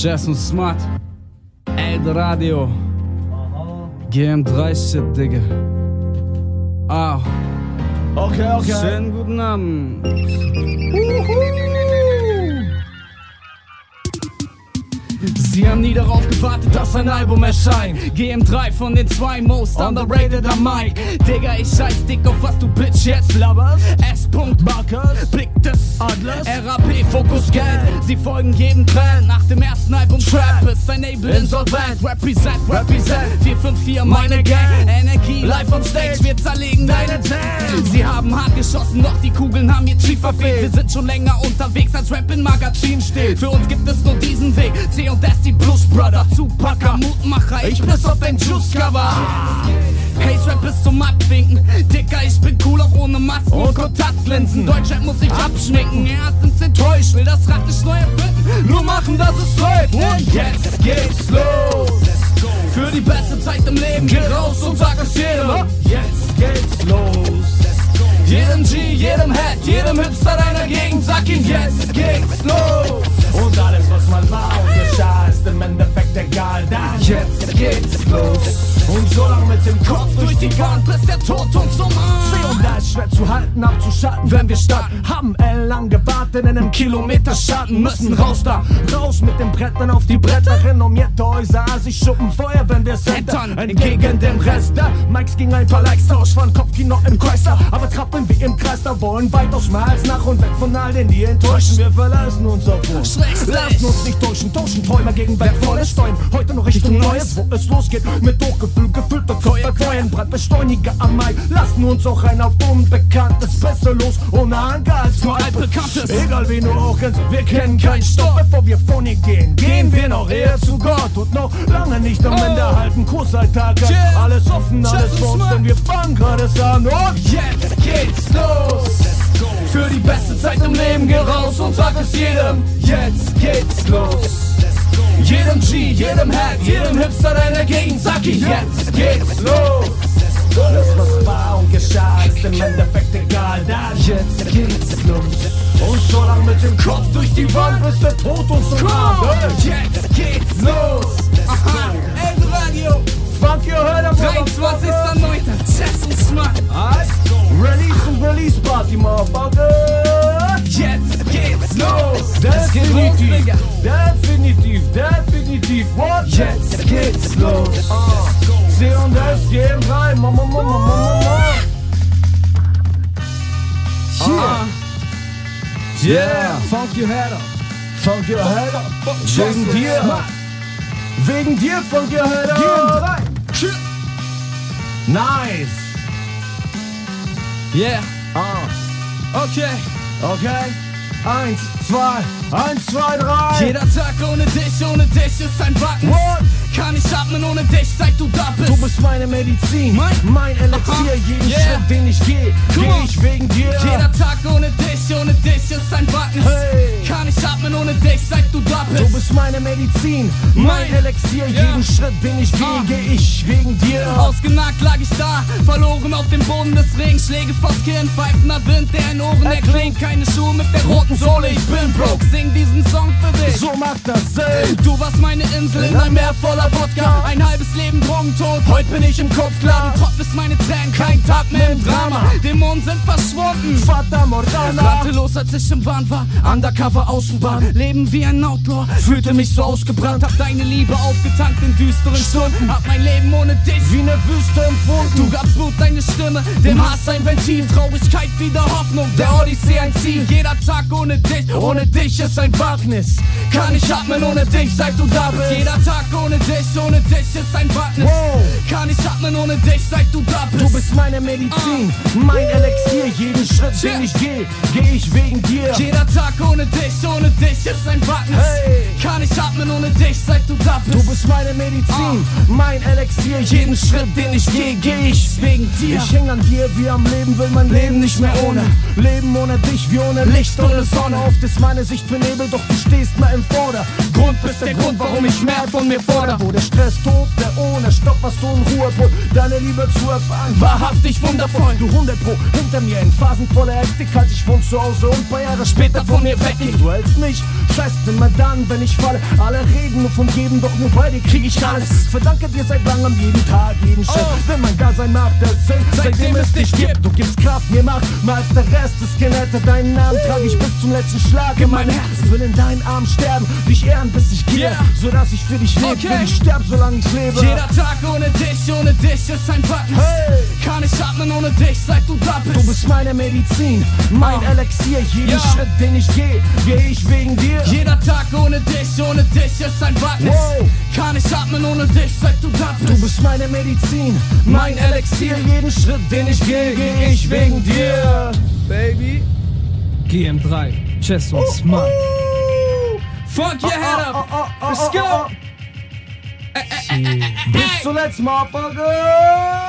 Jazz und Smart. El Radio. GM3 Shit, Digga. Ah. Okay, okay. Schönen guten Abend. Sie haben nie darauf gewartet, dass ein Album erscheint. GM3 von den zwei most underrated am Mic. Digga, ich scheiß dick auf was du Bitch jetzt blabberst. S. Marcus, Blick des Adlers. RAP, Fokus Geld. Sie folgen jedem Trend. Nach dem ersten Album Trap ist ein Label insolvent. Represent, represent. 454 meine Gang. Energie live on stage. Wir zerlegen deine Tanks. Sie haben hart geschossen, doch die Kugeln haben ihr Ziel verfehlt. Wir sind schon länger unterwegs, als Rap im Magazin steht. Für uns gibt es nur diesen Weg. C und S, die Blues Brother. Zupacker, Mutmacher. Ich piss auf dein Juice-Cover. Haze Rap bis zum Abwinken. Dicker, ich bin cool, auch ohne Masken und Kontaktlinsen. Deutschland muss sich abschminken. Er hat uns enttäuscht, will das Rad nicht neu erfinden. Nur machen, dass es läuft. Und jetzt geht's los. Für die beste Zeit im Leben. Geh raus und sag es jedem. Jetzt geht's los. Jedem G, jedem Head, jedem Hipster deiner Gegend, sag ihm jetzt geht's los. Und alles, was mal war und geschah, ist im Endeffekt egal. Dann Jetzt geht's los. Und so lang mit dem Kopf Durch die Wand, bis der Tod uns umarmt. und da ist schwer zu halten, abzuschalten, wenn wir starten. Haben ellenlang gewartet in einem Kilometer Schatten, müssen raus da, raus mit den Brettern auf die Bretter. Renommierte Häuser, sich Schuppen Feuer, wenn wir Entern. Entgegen dem Rest da, Mikes ging ein paar Likes, Tausch von Kopfkino im Chrysler. Aber trappeln wie im Kreis, da wollen weitaus als nach und weg von all den, die enttäuschen. Wir verlassen uns auf uns. Lassen uns nicht täuschen, tauschen Träume gegen wertvolle Steuern. Heute noch Richtung Neues, wo es losgeht. Mit Hochgefühl, gefüllte Feuerquellen, Brandbeschleuniger am Mai. Lassen uns auch ein auf Unbekanntes besser los, ohne Anker als nur Altbekanntes. Egal wen du auch kennst, wir kennen keinen Stopp. Bevor wir von ihr gehen, gehen wir noch eher zu Gott. Und noch lange nicht am Ende halten Kursalltag. Yeah. Alles offen, alles vor uns, denn wir fangen gerade an. Und Jetzt geht's los. Für die beste Zeit im Leben, geh raus und sag es jedem. Jetzt geht's los. Jedem G, jedem Head, jedem Hipster deiner Gegend, sag ich jetzt geht's los. alles, was war und geschah, ist im Endeffekt egal. Dann Jetzt geht's los. Und so lang mit dem Kopf durch die Wand, bis der Tod uns umarmt. Jetzt geht's los. Aha, El Radio, Funk your head up, 23.09. Chess und Smart. Release und Release Party, Motherfucker. Jetzt geht's los. Definitiv, geht los, Digga. Definitiv, definitiv. What? Jetzt geht's los. Ah. C und S geben drei. Mama, Mama, Mama, Mama. Yeah. Yeah, funk your head up. Funk your head up. Wegen dir. Wegen dir, Funk your head up. Geben drei. Nice. Yeah, Ah. okay. Okay. Eins, zwei, eins, zwei, drei. Jeder Tag ohne dich, ohne dich ist ein Wacken. Kann ich atmen ohne dich, seit du da bist. Du bist meine Medizin, Mein- mein Elixier. Aha. Jeden Yeah. Schritt, den ich gehe, Come geh on. ich wegen dir. Meine Medizin, mein Elixier. Ja. Jeden Schritt, den ich gehe, Ah. geh ich wegen dir. Ausgenagt lag ich da, verloren auf dem Boden des Regens. Schläge vors Kirn, pfeifender Wind, der in Ohren erklingt. Keine Schuhe mit der roten Sohle, ich bin broke. Sing diesen Song für dich. So macht das Sinn. Du warst meine Insel in einem Meer voller Wodka. Ein halbes Leben drogentot. Heute bin ich im Kopf klar. Du trocknest meine Tränen. Kein Tag mehr im Drama. Dämonen sind verschwunden. Morgana. Rannte los, als ich im Wahn war. Undercover Außenbahn. Leben wie ein Outlaw. Fühlte mich so ausgebrannt. Hab deine Liebe aufgetankt in düsteren Stunden. Hab mein Leben ohne dich. Wie ne Wüste empfunden. Du gabst Mut, deine Stimme, dem Hass ein Ventil, Traurigkeit wieder Hoffnung, der Odyssee ein Ziel. Jeder Tag ohne dich, ohne dich ist ein Wagnis. Kann ich atmen ohne dich, seit du da bist. Jeder Tag ohne dich, ohne dich ist ein Wagnis. Kann ich atmen ohne dich, seit du da bist. Du bist meine Medizin, mein Elixier. Jeden Schritt, den ich gehe, geh ich wegen dir. Jeder Tag ohne dich, ohne dich ist ein Wagnis. Kann ich atmen ohne ohne dich, seit du da bist. Du bist meine Medizin, mein Elixier. Jeden Schritt, den ich gehe, geh ich wegen dir. Ich häng an dir wie am Leben, will mein Leben nicht mehr ohne. Leben ohne dich wie ohne Licht, ohne Sonne. Oft ist meine Sicht vernebelt, doch du stehst mir im Vordergrund. Bist der Grund, warum ich mehr von mir fordere. Wo der Stress tobt, der ohne Stopp, was du in Ruhe brot. Deine Liebe zu erfahren, wahrhaftig wundervoll. Du 100 Pro, hinter mir in Phasen voller Hektik, halt ich von zu Hause und paar Jahre später von mir weg. Du hältst mich fest, immer dann, wenn ich falle. Alle reden nur vom Geben, doch nur bei dir krieg ich alles. Verdanke dir seit langem jeden Tag, jeden Schritt. Oh. Wenn mein Dasein macht der Sinn, seitdem es dich gibt. Du gibst Kraft, mir Macht, als der Rest ist gerettet. Deinen Namen trage ich bis zum letzten Schlag in mein Herz. Will in deinen Armen sterben, dich ehren, bis ich gehe. Yeah. Sodass ich für dich lebe, Okay. für dich sterb, solange ich lebe. Jeder Tag ohne dich, ohne dich ist ein Wagnis. Hey. Kann ich atmen ohne dich, seit du da bist. Du bist meine Medizin, mein Oh. Elixier. Jeden Ja. Schritt, den ich gehe, gehe ich wegen dir. Jeder Tag ohne dich, ohne dich ist ein Wagnis. Wow. Kann ich atmen ohne dich, seit du da bist. Du bist meine Medizin, mein Elixier. Jeden Schritt, den ich gehe, gehe ich wegen dir. Baby. GM3, Chess und Smart. Fuck your head Oh, up. Let's go. Bis zuletzt, Motherfucker.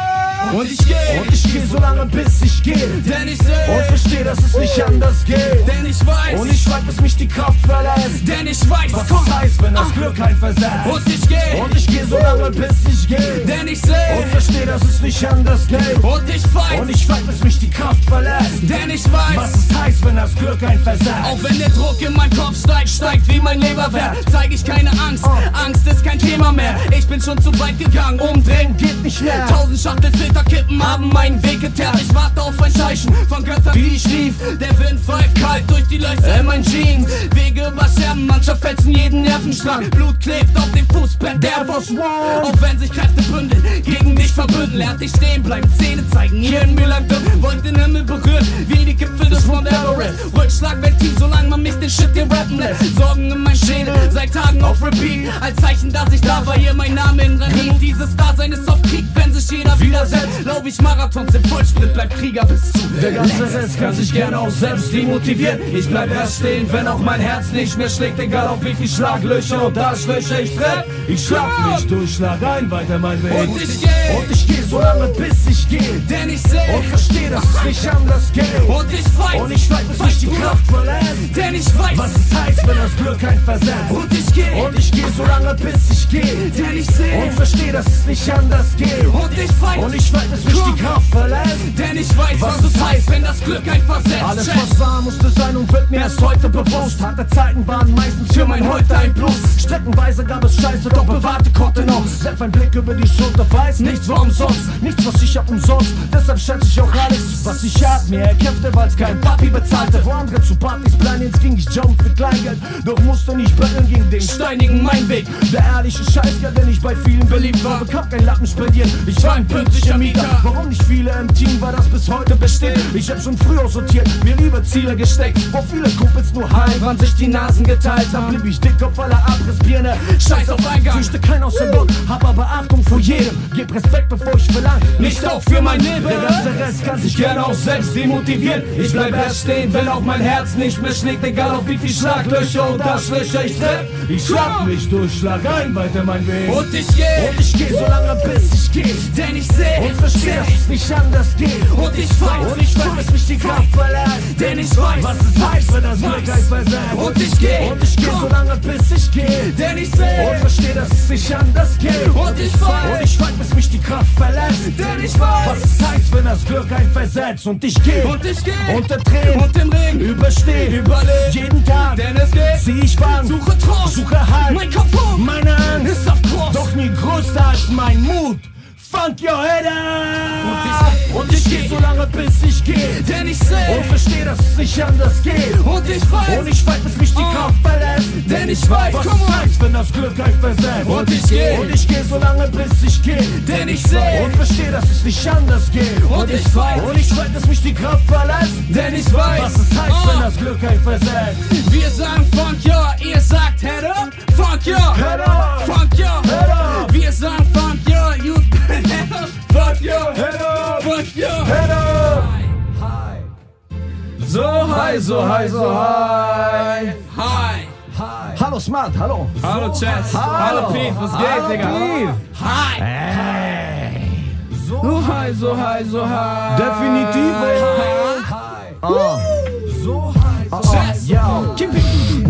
Und ich geh, Und ich geh so lange, bis ich gehe. denn ich Und seh, versteh, dass es nicht anders geht. denn ich weiß, Und ich schweig, bis mich die Kraft verlässt. denn ich weiß, Was komm. es heißt, wenn das Glück ein versetzt. Und ich geh, Und ich geh so lange, bis ich gehe. denn ich Und seh, versteh, dass es nicht anders geht. und ich Und weiß, ich schweig, bis mich die Kraft verlässt. denn ich Was weiß. es heißt, wenn das Glück ein versetzt. Auch wenn der Druck in meinem Kopf steigt, steigt wie mein Leberwert, zeig ich keine Angst. Angst ist kein Thema mehr. Ich bin schon zu weit gegangen, umdrehen geht nicht mehr. Tausend Schachtel Filterkippen haben meinen Weg geteert. Ich warte auf ein Zeichen von Göttern, wie ich lief. Der Wind pfeift kalt durch die Löcher in meinen Jeans. Wege überscherben, mancher fetzen jeden Nervenstrang. Blut klebt auf dem Fußbett, der was Auch wenn sich Kräfte bündeln, gegen dich verbünden. Lernt dich stehen bleiben, Zähne zeigen, hier in Mülheim drin. Wollt den Himmel berühren, wie die Gipfel des Mount Everest. Rückschlagventil, solange man mich den Shit hier rappen lässt. Sorgen in mein Schädel, seit Tagen auf Repeat. Als Zeichen, dass ich da war, hier mein Name in Rahim. Dieses Dasein ist auf Krieg, wenn sich jeder widersetzt. Lauf ich Marathons im Vollsprint, bleib Krieger bis zu. Der ganze Rest kann sich gerne auch selbst demotivieren. Ich bleib erst stehen, wenn auch mein Herz nicht mehr schlägt. Egal auf wie viel Schlaglöcher und Arschlöcher ich treff. Ich schlag mich durch, schlag ein, weiter mein Weg. Und ich geh. Und ich geh so lange, bis ich geh. Denn ich seh Und versteh, dass es nicht anders geht. und ich fight. Und ich schweig, bis mich die Kraft verlässt. Denn ich weiß Was es heißt, wenn das Glück ein versetzt. und ich. Und ich geh so lange, bis ich geh. Denn ich seh Und versteh, dass es nicht anders geht. und ich fight. Und ich schweig, bis mich die Kraft verlässt. Denn ich weiß, was es heißt, wenn das Glück ein versetzt. Alles was war musste sein und wird mir erst heute bewusst. Harte Zeiten waren meistens für mein Heute ein Plus. Streckenweise gab es Scheiße, doch bewahrte konnte noch. Selbst ein Blick über die Schulter weiß, nichts war umsonst. Nichts, was ich hab umsonst. Deshalb schätze ich auch alles, was ich hab. Mir erkämpfte, weil's kein Papi bezahlte. Wo andere zu Partys Planets ging ich jump für Kleingeld. Doch musste nicht betteln gegen den steinigen mein Weg. Der ehrliche Scheißkerl, der nicht bei vielen beliebt war, bekam kein Lappen spendieren. Ich war ein pünktlicher Mieter. Warum nicht viele im Team, weil das bis heute besteht. Ich hab schon früh aussortiert, mir liebe Ziele gesteckt. Wo viele Kumpels nur halb an sich die Nasen geteilt haben, blieb ich dick auf aller Abrissbirne. Scheiß auf Eingang, fürchte kein außer Gott, hab aber Achtung vor jedem. Gib Respekt, bevor ich verlang, nicht auf für mein Leben. Der ganze Rest kann sich gerne auch selbst demotivieren. Ich bleib erst stehen, wenn auch mein Herz nicht mehr schlägt, egal auf wie viel Schlaglöcher und Arschlöcher ich treff. Ich schlag mich durch, schlag ein, weiter mein Weg. Und ich geh. Und ich geh so lange, bis ich geh. Denn ich seh Und versteh, dass es nicht anders geht. und ich fight. Und ich weiß, dass mich die Kraft verlässt. Denn ich weiß, Was es heißt, wenn das Glück ein versetzt. Und ich geh. Und ich geh so lange, bis ich geh. Denn ich Und seh versteh, dass es nicht anders geht. und ich Und fight. ich schweig, bis mich die Kraft verlässt. Denn ich Was weiß es heißt, wenn das Glück ein versetzt. Und ich geh. und ich geh. Unter Tränen. Und im Ring Übersteh. überleb. Jeden Tag. Denn es geht. Zieh ich Bank. Suche Trost. Suche Halt. Mein Kopf hoch. Meine Angst. Ist auf Kurs. Doch nie größer als mein Mut. Funk your head up! Und ich geh so lange bis ich geh. Denn ich Und seh versteh, dass es nicht anders geht. und ich fight. Und ich fight, bis mich die Kraft verlässt. Denn ich weiß, Was komm heißt, wenn das Glück ein versetzt. Und ich geh. Und ich geh so lange bis ich geh. Denn ich seh Und versteh, dass es nicht anders geht. und ich fight. Und ich fight, dass mich die Kraft verlässt. Denn ich weiß, Was es heißt, wenn oh, das Glück ein versetzt. wir sagen Funk ja, ihr sagt Head up, Funk ja, Head up. Funk ja, Head up. wir sagen Funk high, so high, so high. Hi. Hallo Hallo Smart, hallo. Hallo Chess. Hallo. Hallo Pete, was geht, Hallo, Digga? Pete. Hi. Hey. So high, so high, so high. Definitiv. Ah. So high, so high. Chess. Ja,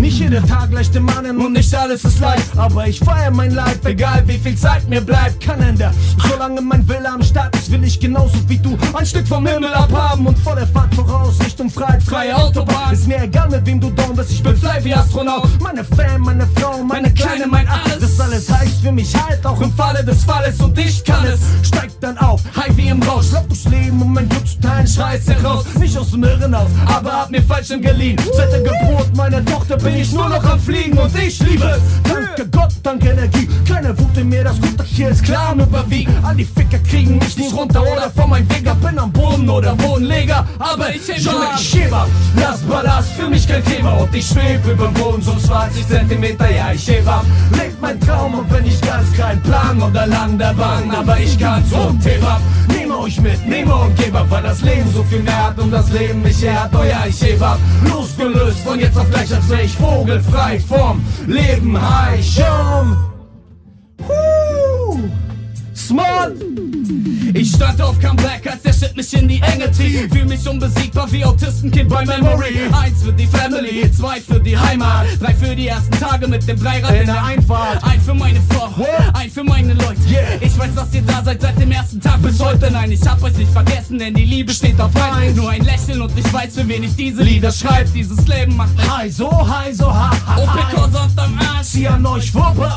nicht jeder Tag leichte Mannen und nicht alles ist leicht. Aber ich feier mein Life, egal wie viel Zeit mir bleibt. Kalender, solange mein Wille am Start ist, will ich genauso wie du ein Stück vom Himmel abhaben und vor der Fahrt voraus Richtung Freiheit, freie Autobahn. Ist mir egal, mit wem du down bist, ich bin fly wie Astronaut. Meine Fan, meine Frau, meine Kleine, mein alles. Das alles heißt für mich halt auch im Falle des Falles und ich kann es. Steig dann auf, high wie im Rausch, lauf durchs Leben, um mein Glück zu teilen, schrei's heraus. Nicht aus dem Irrenhaus, aber hab mir falschem geliehen. Seit der Geburt meiner Tochter bin ich nur noch am Fliegen und ich liebe es. Danke Gott, danke Energie. Keine Wut in mir, das Gute hier ist klar am überwiegen. All die Ficker kriegen mich nicht runter oder von meinem Finger. Bin am Boden oder Bodenleger, aber ich heb schon ich heb ab. Lass Ballast, für mich kein Thema und ich schweb überm Boden so 20 Zentimeter. Ja, ich heb ab. Lebt mein Traum und bin ich ganz kein Plan oder Landerbahn, aber ich kann's und heb ab. Euch mit, nehme und gebe ab, weil das Leben so viel mehr hat und das Leben mich ehrt. Oh ja, ich heb. Losgelöst von jetzt auf gleich, als wär ich vogelfrei vom Leben high. Woo. Smart. Ich stand auf Comeback, als der Shit mich in die Enge trieb. Fühl mich unbesiegbar wie Autistenkind bei Memory. Eins für die Family, zwei für die Heimat, drei für die ersten Tage mit dem Dreirad In der Einfahrt. Ein für meine Frau, ein für meine Leute. Ich weiß, dass ihr da seid seit dem ersten Tag bis heute. Nein, ich hab euch nicht vergessen, denn die Liebe steht auf eins. Nur ein Lächeln und ich weiß, für wen ich diese Lieder schreibe. Dieses Leben macht mich Hi, so, hi, so, ha, ha, Oh, hi. because unterm Arsch. Sie an euch vorbei.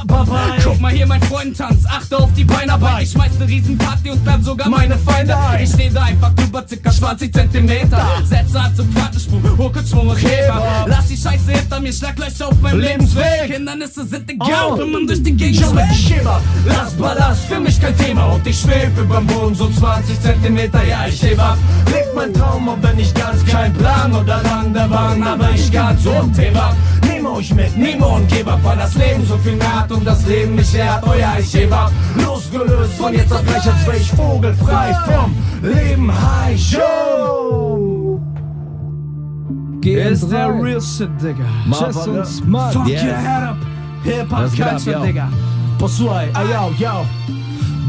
Guck mal hier, mein Freundentanz, achte auf die Beinarbeit. Ich schmeiß ne Riesenparty und dann sogar meine Feinde. Ein. Ich steh da einfach drüber, circa 20 Zentimeter. Setze an zum Quantensprung, Huckelschwung und Heber. Lass die Scheiße hinter mir, schlag Löcher auf meinem Lebensweg. Hindernisse sind egal, wenn man durch die Gegend Schäber, lass Ballast, für mich kein Thema. Und ich schweb überm Boden so 20 Zentimeter, ja ich heb ab. Lebt mein Traum, auch wenn ich ganz kein Plan oder Landerbahn Aber ich ganz und heb ab euch mit, nehme und gebe ab Weil das Leben so viel mehr hat und das Leben mich ehrt Oh ja, ich heb ab, losgelöst von jetzt auf gleich Als wär ich vogelfrei vom Leben high. Show Ist der real shit, Digga. Chess und Smart. Fuck Yes. your head up, Hip-Hop Was geht ab, Culture, yo? Digga. Yo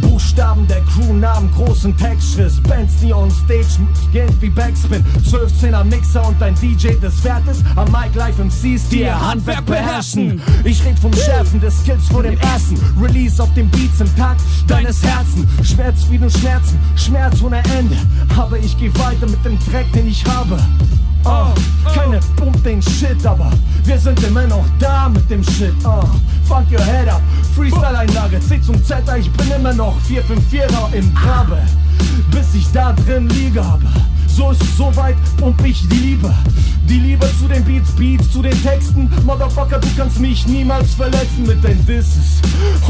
Buchstaben der Crew, Namen, großen Textschrift Bands, die on Stage gehen wie Backspin. 12-10er Mixer und ein DJ des Wertes. Am Mic Live MCs, die ihr Handwerk beherrschen. Ich red vom Schärfen des Skills vor dem ersten Release auf den Beats im Takt deines Herzen Schmerz wie nur Schmerzen, Schmerz ohne Ende. Aber ich geh weiter mit dem Dreck, den ich habe Oh, keine pumpt den Shit, aber wir sind immer noch da mit dem Shit. Oh, fuck your head up, Freestyle-Einlage, C zum Z, ich bin immer noch 454er im Grabe, bis ich da drin liege, aber so ist es soweit, pump ich die Liebe. Die Liebe zu den Beats, Beats zu den Texten. Motherfucker, du kannst mich niemals verletzen mit deinen Disses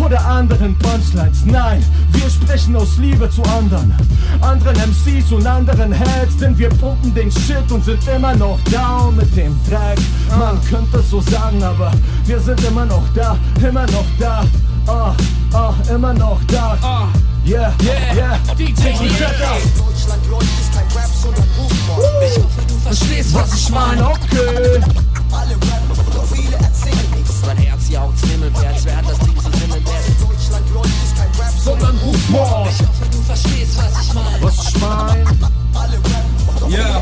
oder anderen Punchlines. Nein, wir sprechen aus Liebe zu anderen. Anderen MCs und anderen Heads, denn wir pumpen den Shit und sind immer noch down mit dem Dreck. Man könnte es so sagen, aber wir sind immer noch da, immer noch da. Ah, ah, immer noch da. Ah, Yeah, yeah, yeah. Track out. Deutschland läuft, Rap, sondern Rufmord. Ich hoffe, du verstehst, Was ich meine, okay. Alle rappen, doch viele erzählen nichts. Mein Herz jaucht himmelwärts, wer hat das Ding so himmelwärts? Deutschland läuft, ist kein Rap, Sondern Rufmord. Ich hoffe, du verstehst, was ich meine. Was ich meine. alle rappen, Yeah.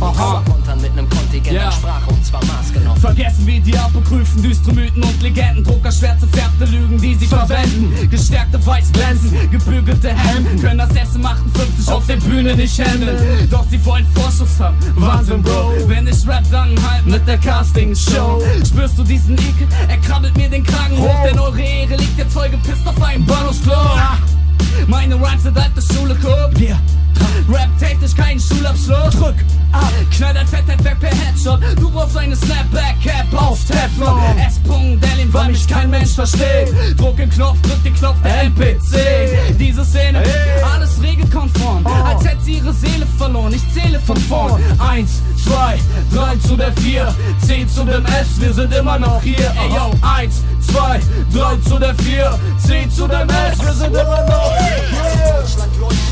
Aha. Kontern mit nem Kontingent Ja. an Sprache und zwar maßgenau. Vergessen wir die Apokryphen, düstere Mythen und Legenden, Drucker, schwärze, färbte Lügen, die sie verwenden. Gestärkte Weiß glänzen, gebügelte Hemden, können das Essen 58 auf der Bühne nicht handeln. Doch sie wollen Vorschuss haben, Wahnsinn, Bro. Wenn ich rap, dann halt mit der Casting-Show. Spürst du diesen Ekel? Er krabbelt mir den Kragen hoch, denn eure Ehre liegt der Zeuge pisst auf einem Bahnhofsklo. Meine Rhymes sind alte Schule, guck. Wir Rap tätig, kein Schulabschluss. drück ab. Knall dein Fettheit weg per Headshot. Du brauchst eine Snapback-Cap aus Teflon. S. Delin, weil mich kein Mensch versteht. Druck den Knopf, drück den Knopf der NPC. Diese Szene, alles regelkonform. Als hätte sie ihre Seele verloren. Ich zähle von vorn. Eins, zwei, drei zu der vier, C zu dem S, wir sind immer noch hier. Ey yo, eins, zwei, drei zu der vier, C zu dem S, wir sind immer noch hier.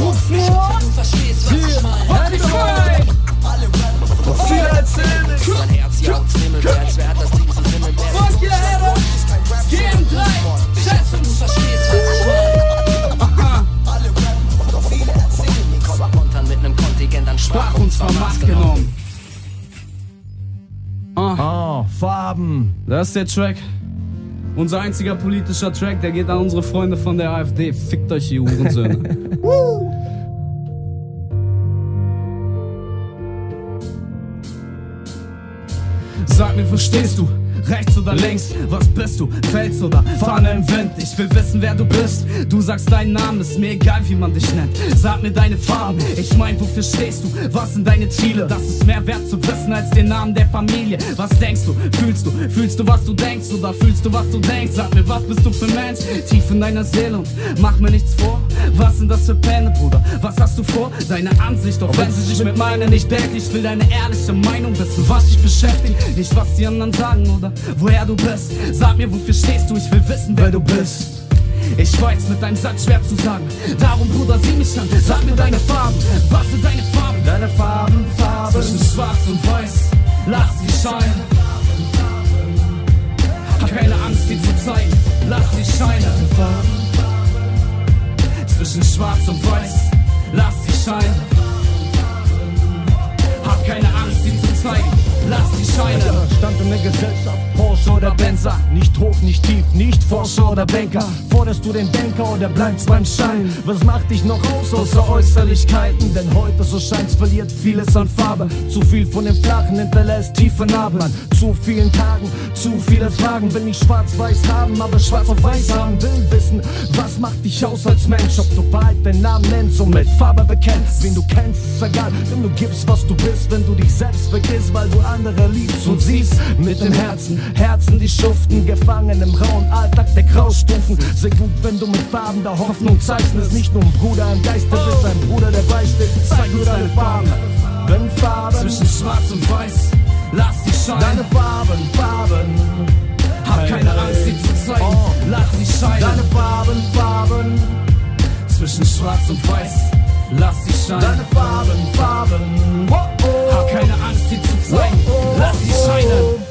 Ruf mich du verstehst, was ich meine. Was ich meine. Alle Rapper, was sie erzählen. Mein Herz jaut Himmel, wer als das Ding zu simmeln. Fuck your head up, jeden drei. Schätze, du verstehst, was ich meine. Alle doch viele erzählen nichts. Kontern mit nem Kontingent an Sprach uns zwar Maß genommen. Oh, Farben. Das ist der Track. Unser einziger politischer Track, der geht an unsere Freunde von der AfD. Fickt euch, ihr Hurensöhne. Sag mir, wo stehst du? Rechts oder links? Was bist du? Fels oder Fahne im Wind? Ich will wissen, wer du bist. Du sagst deinen Namen, ist mir egal, wie man dich nennt. Sag mir deine Farben. Ich mein, wofür stehst du? Was sind deine Ziele? Das ist mehr wert zu wissen als den Namen der Familie. Was denkst du? Fühlst du? Fühlst du, was du denkst? Oder fühlst du, was du denkst? Sag mir, was bist du für Mensch? Tief in deiner Seele und mach mir nichts vor. Was sind das für Pläne, Bruder? Was hast du vor? Deine Ansicht, auch wenn sie sich mit meiner nicht deckt. Ich will deine ehrliche Meinung wissen, was dich beschäftigt. Nicht, was die anderen sagen oder woher du bist. Sag mir, wofür stehst du? Ich will wissen, wer du bist. Ich weiß, mit deinem Satz schwer zu sagen. Darum, Bruder, sieh mich an. Sag mir deine Farben. Was sind deine Farben? Deine Farben, Farben. Zwischen schwarz und weiß. Lass sie scheinen. Hab keine Angst, sie zu zeigen. Lass sie scheinen. Zwischen schwarz und weiß. Lass sie scheinen. Zeigen. Lass sie scheinen. Stand in der Gesellschaft, Porsche oder Benzer. Nicht hoch, nicht tief, nicht Forscher oder Banker. Forderst du den Banker oder bleibst beim Schein? Was macht dich noch aus außer Äußerlichkeiten? Denn heute, so scheint's, verliert vieles an Farbe. Zu viel von dem Flachen hinterlässt tiefe Narben an zu vielen Tagen. Zu viele Fragen will nicht schwarz-weiß haben, aber schwarz auf weiß haben. Will wissen, was macht dich aus als Mensch? Ob du bald deinen Namen nennst und mit Farbe bekennst. Wen du kennst, ist egal, denn du gibst, was du bist. Wenn du dich selbst vergisst, weil du andere liebst und siehst mit dem Herzen. Herzen, die schuften, gefangen im rauen Alltag der Graustufen. Sehr gut, wenn du mit Farben der Hoffnung zeichnest. Nicht nur ein Bruder im Geiste, bist ein Bruder, der beisteht. Zeig mir deine Farben. Wenn Farben Zwischen schwarz und weiß. Lass sie scheinen. Deine Farben, Farben. Hab keine Angst, sie zu zeigen. Oh. Lass sie scheinen. Deine Farben, Farben. Zwischen schwarz und weiß. Lass sie scheinen. Deine Farben, Farben. Oh, oh. Keine Angst, sie zu zeigen. Oh, Lass sie oh. scheinen.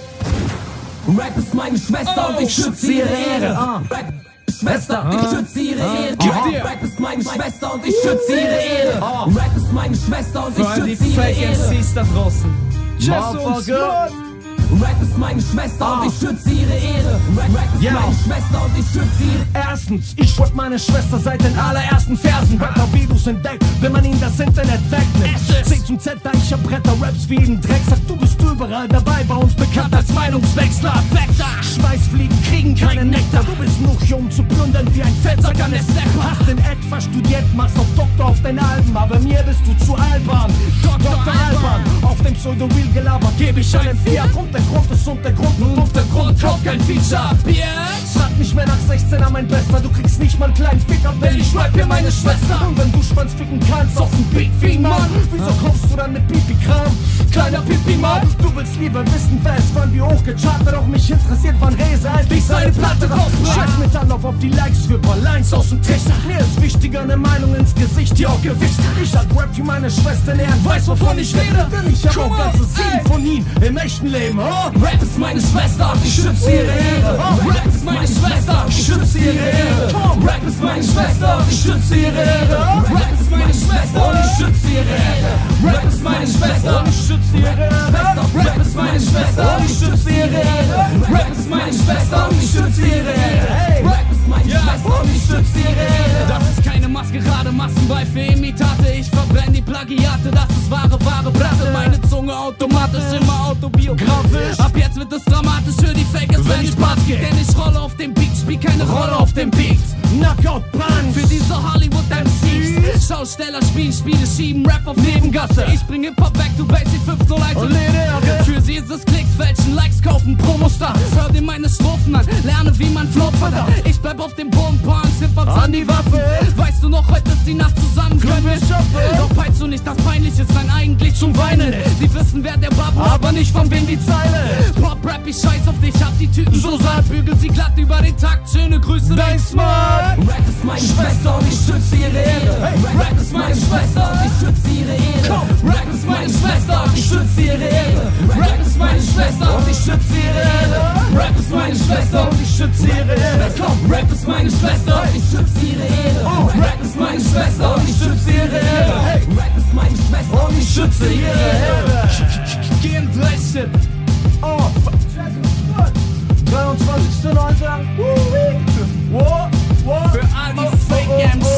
Rap ist meine Schwester und ich schütze ihre Ehre. Rap ist Schwester, ich schütze ihre Ehre. Dir. Rap ist meine Schwester und ich schütze ihre Ehre. Rap ist meine Schwester und ich Für all die schütze ihre Fake Ehre. MCs da draußen. Motherfucker. Rap ist meine Schwester und ich schütze ihre Ehre. Rap, Rap ist Ja. meine Schwester und ich schütze ihre Erstens, ich rap meine Schwester seit den allerersten Versen. Rapper wie du's entdeckt, wenn man ihnen das Internet wegnimmt. C zum Z, da ich hab Bretter, Raps wie jeden Drecksack. Du bist überall dabei, bei uns bekannt als Meinungswechsler. Vektor, Schweißfliegen kriegen keinen Nektar. Du bist noch jung zu plündern wie ein Fettsack an der Snapper. Hast in etwa studiert, machst auf Doktor auf dein Alben, aber mir bist du zu albern. Dr. Alban, auf dem Pseudo-Real-Gelaber gebe ich einen Fiat. Untergrund ist Untergrund und Untergrund kauft kein Feature. Frag nicht mehr nach 16 an mein Bester, du kriegst nicht mal einen kleinen Fick ab, denn ich schreib hier meine Schwester. Und wenn du Schwanz ficken kannst, auf den Beat wie Mann, wieso kommst du dann mit Pipi-Kram? Kleiner Pipi-Mann, du willst lieber wissen, wer ist wann wie hoch gechartet, auch mich interessiert, wann Rese endlich seine Platte rausbringt. Scheiß mit an auf, auf die Likes für paar Lines aus dem Trichter. Mir ist wichtiger eine Meinung ins Gesicht, die auch Gewicht. Ich hab Rap wie meine Schwester nähern, weiß wovon ich rede, denn ich hab auch ganze sieben von ihnen im echten Leben? Rap ist meine Schwester ich schütze ihre Ehre. Rap ist meine Schwester ich schütze ihre Ehre. Rap ist meine Schwester ich schütze ihre Ehre. Rap ist meine Schwester ich schütze ihre Ehre. Rap ist meine Schwester ich schütze ihre Ehre. Rap ist meine Schwester ich schütze ihre Ehre. Rap ist meine Schwester ich schütze ihre Ehre. Meine Schwester und ich schütze ihre Ehre. Das ist keine Maskerade, für Imitate. Ich verbrenn die Plagiate, das ist wahre, wahre Platte. Meine Zunge automatisch, immer autobiografisch. Ab jetzt wird es dramatisch für die Fakers, wenn ich Part gehe. Denn ich rolle auf dem Beat, spiel keine Rolle auf dem Beat. Knockout Punch! Für diese Hollywood MCs. Schausteller spielen Spiele, schieben Rap auf Nebengasse. Ich bring Hip-Hop back to basic 501 Und Lehre, Für sie ist es Klicks, fälschen, Likes kaufen, Promostar. Hör dir meine Strophen an, lerne wie man float, verdammt. Ich bleib auf dem Boden, Punks, Hip-Hops An die Waffe! Weißt du noch, heute ist die Nacht zusammen können wir schaffen. Doch peilst du nicht, das peinlich ist dann eigentlich zum Weinen. Sie wissen, wer der Babu, aber nicht von wem die Zeile Pop-Rap, ich scheiß auf dich, hab die Tüten so satt. Bügel sie glatt über den Takt, schöne Grüße, dein Smart Rap ist meine Schwester und ich schütze ihre Ehre. Rap ist meine Schwester und ich schütze ihre Ehre. Rap ist meine Schwester und ich schütze ihre Ehre. Rap ist meine Schwester und ich schütze ihre Ehre. Rap ist meine Schwester und ich schütze ihre Ehre. Rap ist meine Schwester und ich schütze ihre Ehre. Rap ist meine Schwester und ich schütze ihre Ehre. Rap ist meine Schwester und ich schütze ihre Ehre. Gehen Shit Oh, 96. Wow, wow.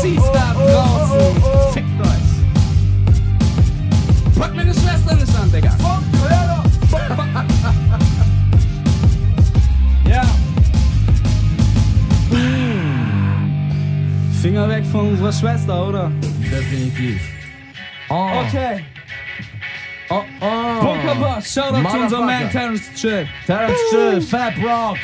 MCs da draußen. Fickt euch. Pack meine Schwester nicht an, Digga. Ja. Finger weg von unserer Schwester, oder? Definitiv. Oh. Okay. Oh, oh. Bunkerboss, Shoutout zu unserem Man. Terrence Chill. Terence Chill, Fab Rock.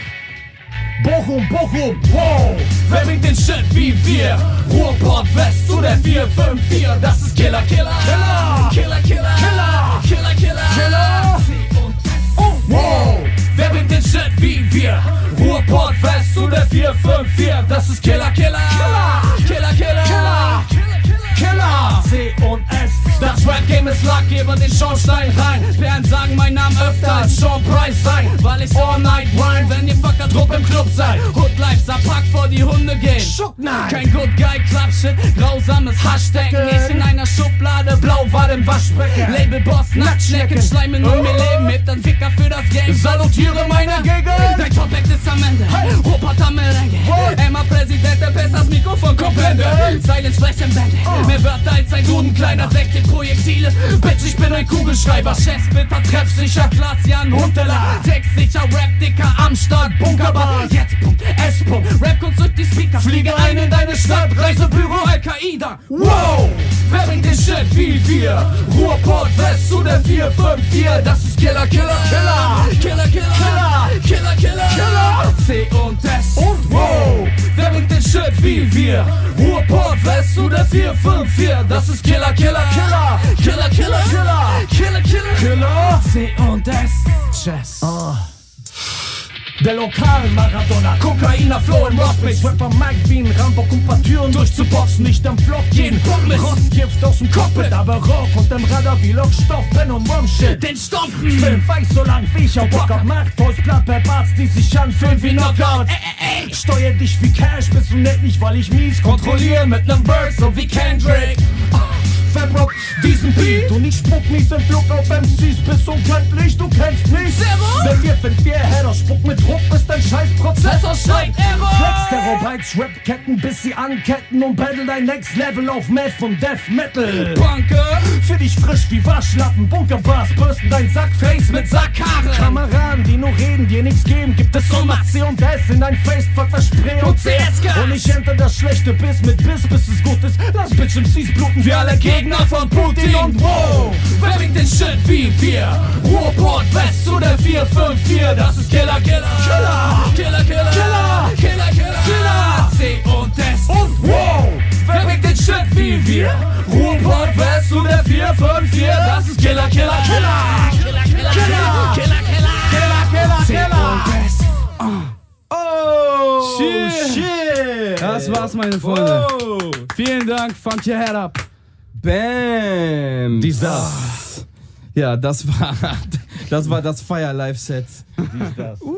Bochum, Bochum, wow. Wer bringt den Shit wie wir? Ruhrport West zu der 454. Das ist Killer, Killer. Killer, Killer, Killer. Killer, Killer, Killer. Killer. C und S. Oh, wow. Wer bringt den Shit wie wir? Ruhrport West zu der 454. Das ist. Killer, Killer, Killer. Das Rap-Game ist Luck, gebe den Schornstein rein. Werden sagen mein Name öfter als Sean Price sein. Weil ich all night rhyme, wenn ihr Fucker Trupp im Club seid. Hood Life, Sapack vor die Hunde gehen. Schucknein. Kein Good Guy, Clubshit, grausames Haschdecken. Ich in einer Schublade, blau war im Waschbecken. Labelboss, Nacktschnecken, schleimen um ihr Leben mit. Ein Ficker für das Game. Salutiere meine Gegend. Dein Top-Act ist am Ende. Roboter Merengue. Emma Präsident, der Pest, das Mikrofon komplett. Silent sprechen Bände. Mehr Wörter als ein Duden, kleiner 16 Projektile. Bitch, ich bin ein Kugelschreiber. Chefsbitter, treffsicher, Klassian, Hunteler. Textsicher, Rap, Dicker, am Start, Bunkerbar. Jetzt Punkt, S Punkt. Rap durch die Speaker. Fliege ein in deine Stadt. Reisebüro, Al-Qaida. Wow! Wer bringt den Shit wie wir? Ruhrport West zu der 454. Das ist Killer, Killer. Killer, Killer, Killer. Killer, Killer. Killer. C und S. Und wow! Wer bringt den Shit wie wir? Ruhrport West zu der 454. Das ist Killer, Killer. Killer, Killer, Killer. Killer, Killer, Killer. Killer. C und S. Chess. Der lokalen Maradona, Kokainer, Flow im Rockmix Rapper Mike wie ein Rambo, um paar Türen durchzuboxen Nicht am Flock, jeden mit Rotzgift aus dem Cockpit Aber Rock und im Radar wie Lockstoff, Ben und Rumshit Den Stopfen. Film weiß so lang wie ich auch Bock. Hab. Macht, Boys, Blatt, per Barts, die sich anfühlen wie Knockouts. Steuer dich wie Cash, bist du nett? Nicht, weil ich mies Kontrolliere mit nem Bird, so wie Kendrick. Fab Rock, diesen Beat Und ich spuck mies im Flug auf MCs Bist unkenntlich, du kennst mich Zero. Wenn wir, wenn wir Header spuck mit Druck, ist dein Scheißprozess Prozessor schreit Error. Flex Terabytes, Rap-Ketten, bis sie anketten und battle dein Next Level auf Meth und Death Metal. Bunker. Für dich frisch wie Waschlappen, Bunkerbars, bürsten dein Sackface mit Sackhaare. Kameraden, die nur reden, dir nichts geben, gibt es so macht C und S in dein Face, voll Verspray und Und CS-Gas. Und ich enter das schlechte Biss mit Biss, bis es gut ist. Lass Bitch MCs bluten für alle Gegner von Putin und wow. Wer bringt den Shit wie wir? Ruhrport West zu der 454. Das ist Killer, Killer. Killer. Killer, Killer. Killer. Killer, Killer. Killer. C und S. Und wow. Wer bringt den Shit wie wir? Ruhrport West zu der 454. Das ist Killer, Killer. Killer. Killer, Killer. Killer. Killer, Killer. Killer, C Killer. und S. Oh, Shit. shit. Das war's, meine Freunde. Oh. Vielen Dank. Funk your head up. Bam. Dies, das. Ja, das war das war das Fire Live Set. Dies, das. Uh.